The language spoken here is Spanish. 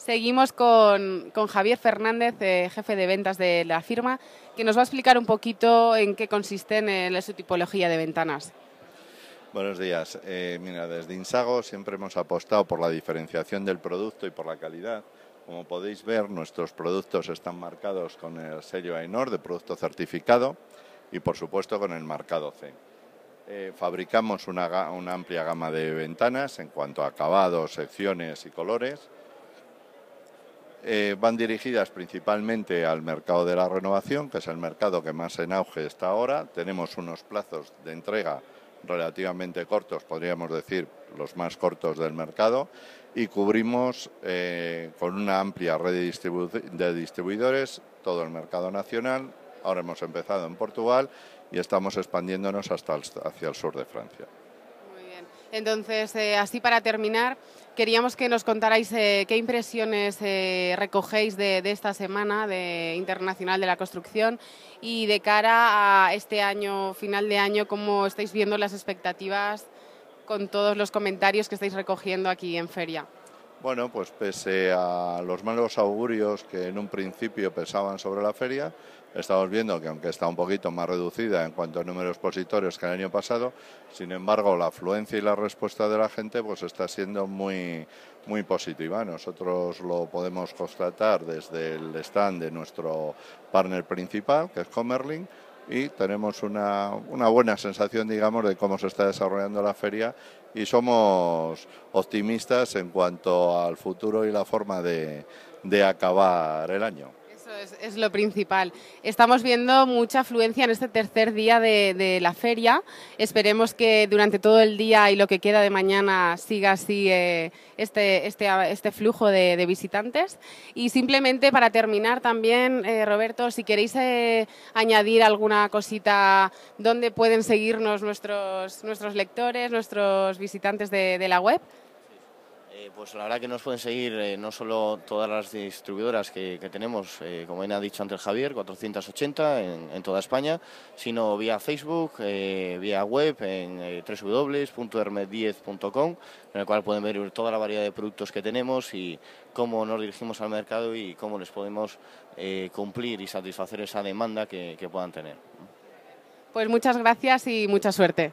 Seguimos con, Javier Fernández, eh, jefe de ventas de la firma, que nos va a explicar un poquito en qué consiste en su tipología de ventanas. Buenos días. Eh, mira, desde Insago siempre hemos apostado por la diferenciación del producto y por la calidad. Como podéis ver, nuestros productos están marcados con el sello AENOR de producto certificado y, por supuesto, con el marcado C. Eh, fabricamos una, una amplia gama de ventanas en cuanto a acabados, secciones y colores eh, van dirigidas principalmente al mercado de la renovación, que es el mercado que más en auge está ahora. Tenemos unos plazos de entrega relativamente cortos, podríamos decir los más cortos del mercado, y cubrimos eh, con una amplia red de, distribuidores todo el mercado nacional. Ahora hemos empezado en Portugal y estamos expandiéndonos hasta hacia el sur de Francia. Entonces, eh, así para terminar, queríamos que nos contarais eh, qué impresiones eh, recogéis de, esta semana de Internacional de la Construcción y de cara a este año, final de año, cómo estáis viendo las expectativas con todos los comentarios que estáis recogiendo aquí en feria. Bueno, pues pese a los malos augurios que en un principio pesaban sobre la feria, estamos viendo que aunque está un poquito más reducida en cuanto a número de expositores que el año pasado, sin embargo la afluencia y la respuesta de la gente pues está siendo muy, muy positiva. Nosotros lo podemos constatar desde el stand de nuestro partner principal, que es Comerlin, y tenemos una, una, buena sensación, digamos, de cómo se está desarrollando la feria y somos optimistas en cuanto al futuro y la forma de, de acabar el año es, lo principal. Estamos viendo mucha afluencia en este tercer día de, la feria. Esperemos que durante todo el día y lo que queda de mañana siga así eh, este, este, este, flujo de, visitantes. Y simplemente para terminar también, eh, Roberto, si queréis eh, añadir alguna cosita, ¿dónde pueden seguirnos nuestros, nuestros lectores, nuestros visitantes de la web? Eh, pues la verdad que nos pueden seguir eh, no solo todas las distribuidoras que, tenemos, eh, como bien ha dicho antes Javier, 480 en, toda España, sino vía Facebook, vía web en www.hermed10.com, en el cual pueden ver toda la variedad de productos que tenemos y cómo nos dirigimos al mercado y cómo les podemos cumplir y satisfacer esa demanda que puedan tener. Pues muchas gracias y mucha suerte.